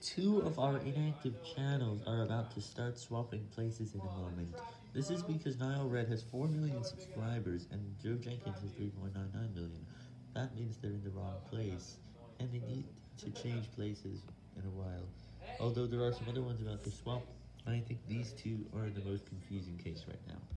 Two of our inactive channels are about to start swapping places in a moment. This is because Nile Red has 4 million subscribers and Joe Jenkins has 3.99 million. That means they're in the wrong place, and they need to change places in a while. Although there are some other ones about to swap, I think these two are the most confusing case right now.